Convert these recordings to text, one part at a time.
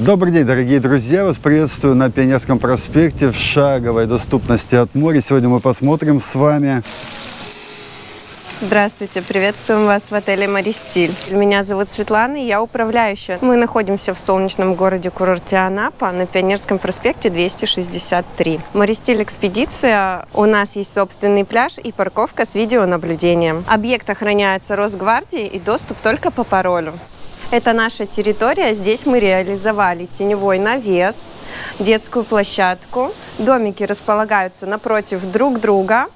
Добрый день, дорогие друзья! Вас приветствую на Пионерском проспекте в шаговой доступности от моря. Сегодня мы посмотрим с вами Здравствуйте, приветствуем вас в отеле «Маристиль». Меня зовут Светлана, и я управляющая. Мы находимся в солнечном городе курорте Анапа на Пионерском проспекте 263. «Маристиль Экспедиция» у нас есть собственный пляж и парковка с видеонаблюдением. Объект охраняется Росгвардией и доступ только по паролю. Это наша территория. Здесь мы реализовали теневой навес, детскую площадку. Домики располагаются напротив друг друга.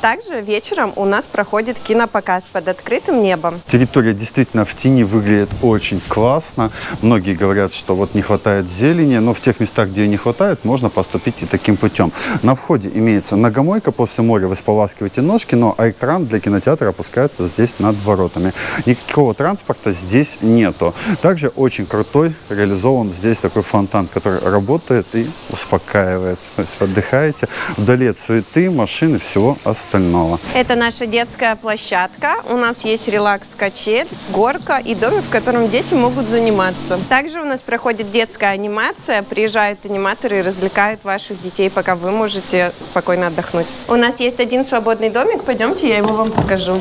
Также вечером у нас проходит кинопоказ под открытым небом. Территория действительно в тени выглядит очень классно. Многие говорят, что вот не хватает зелени, но в тех местах, где ее не хватает, можно поступить и таким путем. На входе имеется ногомойка, после моря вы споласкиваете ножки, но экран для кинотеатра опускается здесь над воротами. Никакого транспорта здесь нету. Также очень крутой реализован здесь такой фонтан, который работает и успокаивает. То есть отдыхаете, вдали от суеты, машины, всего остального остального. Это наша детская площадка. У нас есть релакс-качель, горка и домик, в котором дети могут заниматься. Также у нас проходит детская анимация. Приезжают аниматоры и развлекают ваших детей, пока вы можете спокойно отдохнуть. У нас есть один свободный домик. Пойдемте, я его вам покажу.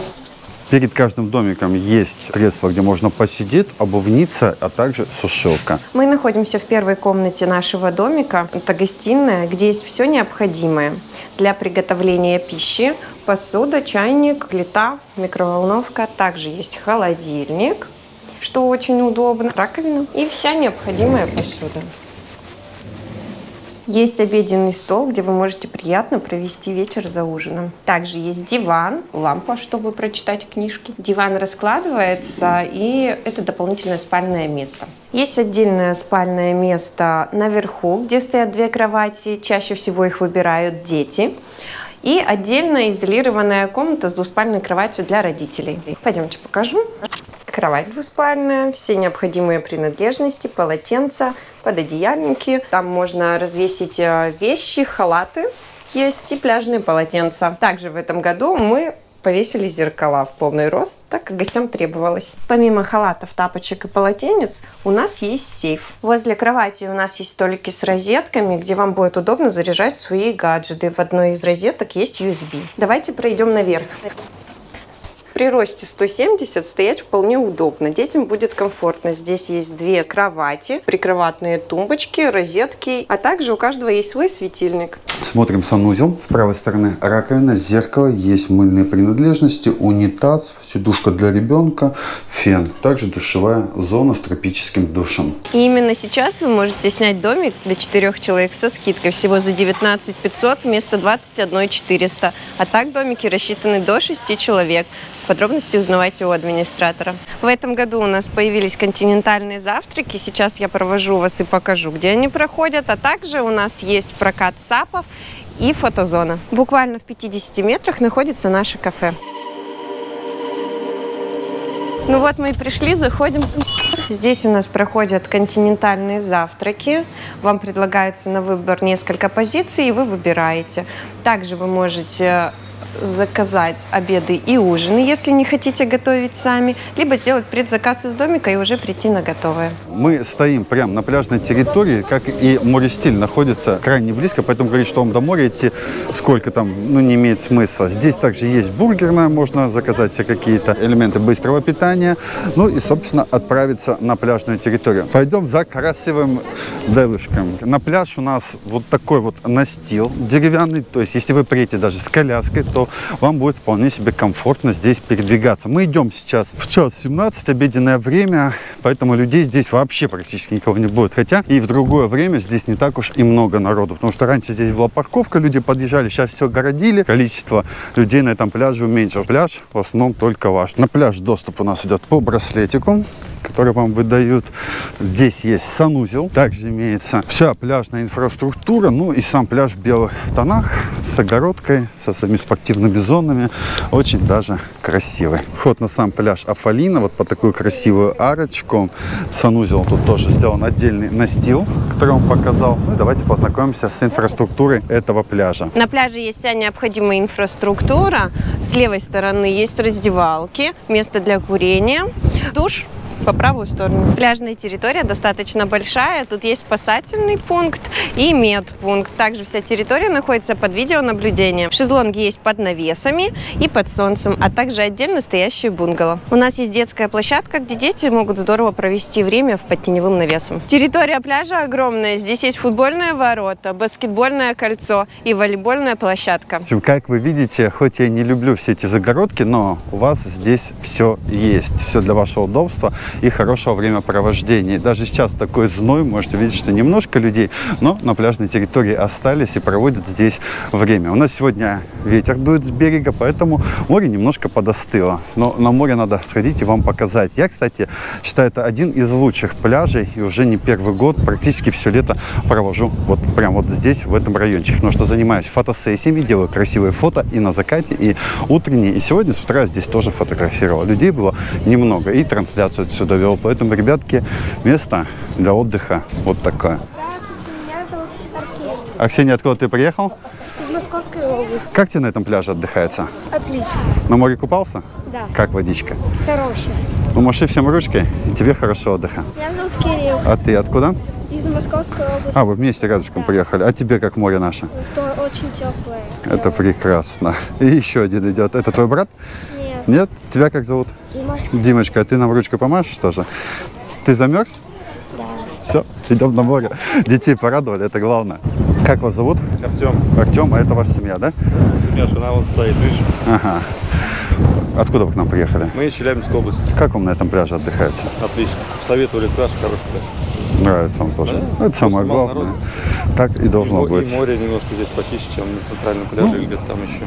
Перед каждым домиком есть кресло, где можно посидеть, обувница, а также сушилка. Мы находимся в первой комнате нашего домика. Это гостиная, где есть все необходимое для приготовления пищи. Посуда, чайник, плита, микроволновка. Также есть холодильник, что очень удобно, раковина и вся необходимая посуда. Есть обеденный стол, где вы можете приятно провести вечер за ужином. Также есть диван, лампа, чтобы прочитать книжки. Диван раскладывается, и это дополнительное спальное место. Есть отдельное спальное место наверху, где стоят две кровати. Чаще всего их выбирают дети. И отдельно изолированная комната с двуспальной кроватью для родителей. Пойдемте покажу кровать двуспальная, все необходимые принадлежности, полотенца, пододеяльники. Там можно развесить э, вещи, халаты есть и пляжные полотенца. Также в этом году мы повесили зеркала в полный рост, так как гостям требовалось. Помимо халатов, тапочек и полотенец, у нас есть сейф. Возле кровати у нас есть столики с розетками, где вам будет удобно заряжать свои гаджеты. В одной из розеток есть USB. Давайте пройдем наверх при росте 170 стоять вполне удобно. Детям будет комфортно. Здесь есть две кровати, прикроватные тумбочки, розетки, а также у каждого есть свой светильник. Смотрим санузел. С правой стороны раковина, зеркало, есть мыльные принадлежности, унитаз, сидушка для ребенка, фен. Также душевая зона с тропическим душем. И именно сейчас вы можете снять домик для четырех человек со скидкой всего за 19 500 вместо 21 400. А так домики рассчитаны до 6 человек. Подробности узнавайте у администратора. В этом году у нас появились континентальные завтраки. Сейчас я провожу вас и покажу, где они проходят. А также у нас есть прокат САПов и фотозона. Буквально в 50 метрах находится наше кафе. Ну вот мы и пришли, заходим. Здесь у нас проходят континентальные завтраки. Вам предлагается на выбор несколько позиций, и вы выбираете. Также вы можете заказать обеды и ужины, если не хотите готовить сами, либо сделать предзаказ из домика и уже прийти на готовое. Мы стоим прямо на пляжной территории, как и море-стиль находится крайне близко, поэтому говорить, что вам до моря идти сколько там, ну, не имеет смысла. Здесь также есть бургерная, можно заказать себе какие-то элементы быстрого питания, ну и, собственно, отправиться на пляжную территорию. Пойдем за красивым девушком. На пляж у нас вот такой вот настил деревянный, то есть если вы приедете даже с коляской, то вам будет вполне себе комфортно здесь передвигаться. Мы идем сейчас в час 17, обеденное время, поэтому людей здесь вообще практически никого не будет. Хотя и в другое время здесь не так уж и много народу, потому что раньше здесь была парковка, люди подъезжали, сейчас все городили, количество людей на этом пляже уменьшилось. Пляж в основном только ваш. На пляж доступ у нас идет по браслетику, который вам выдают. Здесь есть санузел, также имеется вся пляжная инфраструктура, ну и сам пляж в белых тонах с огородкой, со своими спортивными зонами. Очень даже красивый. Вход на сам пляж Афалина, вот по такую красивую арочку. Санузел тут тоже сделан отдельный настил, который он показал. Ну давайте познакомимся с инфраструктурой этого пляжа. На пляже есть вся необходимая инфраструктура. С левой стороны есть раздевалки, место для курения, душ по правую сторону. Пляжная территория достаточно большая. Тут есть спасательный пункт и медпункт. Также вся территория находится под видеонаблюдением. Шезлонги есть под навесами и под солнцем, а также отдельно стоящие бунгало. У нас есть детская площадка, где дети могут здорово провести время в под теневым навесом. Территория пляжа огромная. Здесь есть футбольные ворота, баскетбольное кольцо и волейбольная площадка. В общем, как вы видите, хоть я не люблю все эти загородки, но у вас здесь все есть. Все для вашего удобства и хорошего времяпровождения. Даже сейчас такой зной, можете видеть, что немножко людей, но на пляжной территории остались и проводят здесь время. У нас сегодня ветер дует с берега, поэтому море немножко подостыло. Но на море надо сходить и вам показать. Я, кстати, считаю, это один из лучших пляжей. И уже не первый год, практически все лето провожу вот прямо вот здесь, в этом райончике. Потому что занимаюсь фотосессиями, делаю красивые фото и на закате, и утренние. И сегодня с утра здесь тоже фотографировал. Людей было немного. И трансляцию отсюда вел. Поэтому, ребятки, место для отдыха вот такое. Здравствуйте, меня зовут Арсений. Арсений, откуда ты приехал? Из Московской области. Как тебе на этом пляже отдыхается? Отлично. На море купался? Да. Как водичка? Хороший. Ну, маши всем ручкой, и тебе хорошо отдыха. Меня зовут Кирилл. А ты откуда? Из Московской области. А, вы вместе рядышком приехали. А тебе как море наше? То очень теплое. Это прекрасно. И еще один идет. Это твой брат? Нет. Нет? Тебя как зовут? Дима. Димочка, а ты нам ручкой помашешь тоже? Ты замерз? Да. Все, идем на море. Детей порадовали, это главное. Как вас зовут? Артем, Артем, а это ваша семья, да? меня жена вот стоит, видишь? Ага. Откуда вы к нам приехали? Мы из Челябинской области. Как вам на этом пляже отдыхается? Отлично. Советовали пляж, хороший пляж. Нравится вам тоже? Да. Ну, Это самое главное. Так и должно И быть. море немножко здесь почище, чем на центральном пляже или где-то там еще.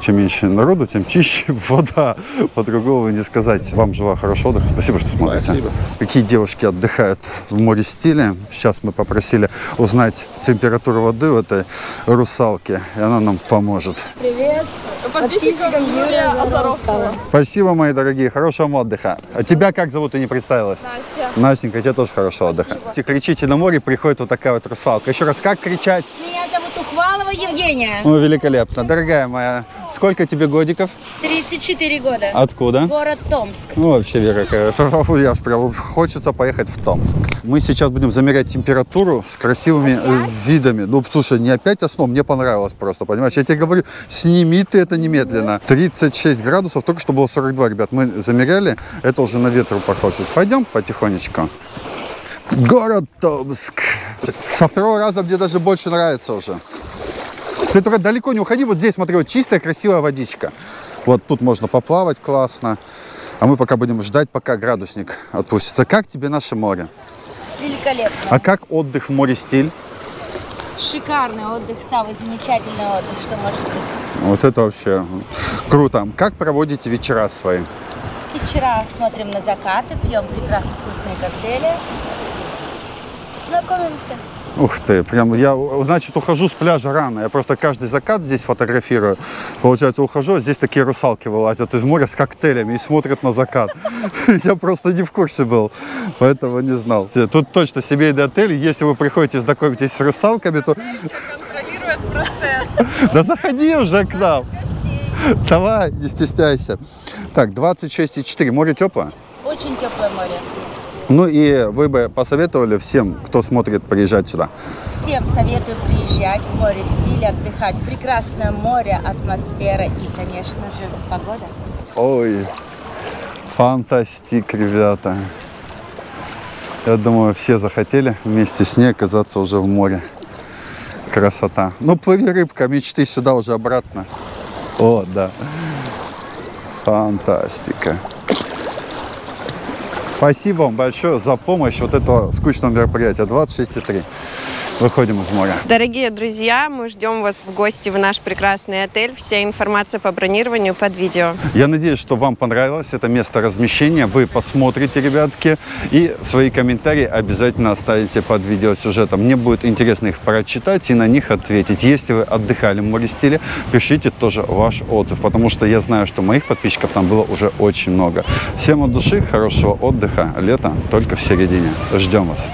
Чем меньше народу, тем чище вода. По-другому не сказать. Вам желаю хорошего отдыха. Спасибо, что смотрите. Спасибо. Какие девушки отдыхают в море стиле. Сейчас мы попросили узнать температуру воды в этой русалке, и она нам поможет. Привет подписчикам Юрия Азаровского. Спасибо, мои дорогие. Хорошего вам отдыха. А тебя как зовут, ты не представилась? Настя. Настенька, тебе тоже хорошего отдыха. Те Кричите на море, приходит вот такая вот русалка. Еще раз, как кричать? Меня зовут Ухвалова Евгения. Ну, великолепно. Дорогая моя, сколько тебе годиков? 34 года. Откуда? Город Томск. Ну, вообще, Вера, какая- я ж прям хочется поехать в Томск. Мы сейчас будем замерять температуру с красивыми э, видами. Ну, слушай, не опять основ, мне понравилось просто, понимаешь? Я тебе говорю, сними ты это немедленно. 36 градусов, только что было 42, ребят. Мы замеряли, это уже на ветру похоже. Пойдем потихонечку. Город Томск. Со второго раза мне даже больше нравится уже. Ты только далеко не уходи. Вот здесь, смотри, вот чистая, красивая водичка. Вот тут можно поплавать классно. А мы пока будем ждать, пока градусник отпустится. Как тебе наше море? Великолепно. А как отдых в море стиль? Шикарный отдых, самый замечательный отдых, что может быть. Вот это вообще круто. Как проводите вечера свои? Вчера смотрим на закаты, пьем прекрасно вкусные коктейли. Знакомимся. Ух ты, прям я, значит, ухожу с пляжа рано. Я просто каждый закат здесь фотографирую. Получается, ухожу, а здесь такие русалки вылазят из моря с коктейлями и смотрят на закат. Я просто не в курсе был, поэтому не знал. Тут точно семейный отель. Если вы приходите и знакомитесь с русалками, то... Контролирует процесс. Да заходи уже к нам. Давай, не стесняйся. Так, 26,4. Море теплое? Очень теплое море. Ну и вы бы посоветовали всем, кто смотрит, приезжать сюда? Всем советую приезжать в море стиль, отдыхать. Прекрасное море, атмосфера и, конечно же, погода. Ой, фантастик, ребята. Я думаю, все захотели вместе с ней оказаться уже в море. Красота. Ну, плыви, рыбка, мечты сюда уже обратно. О, да. Фантастика. Спасибо вам большое за помощь вот этого скучного мероприятия. 26,3. Выходим из моря. Дорогие друзья, мы ждем вас в гости в наш прекрасный отель. Вся информация по бронированию под видео. Я надеюсь, что вам понравилось это место размещения. Вы посмотрите, ребятки, и свои комментарии обязательно оставите под видеосюжетом. Мне будет интересно их прочитать и на них ответить. Если вы отдыхали в море стиле, пишите тоже ваш отзыв, потому что я знаю, что моих подписчиков там было уже очень много. Всем от души хорошего отдыха. Лето только в середине. Ждем вас.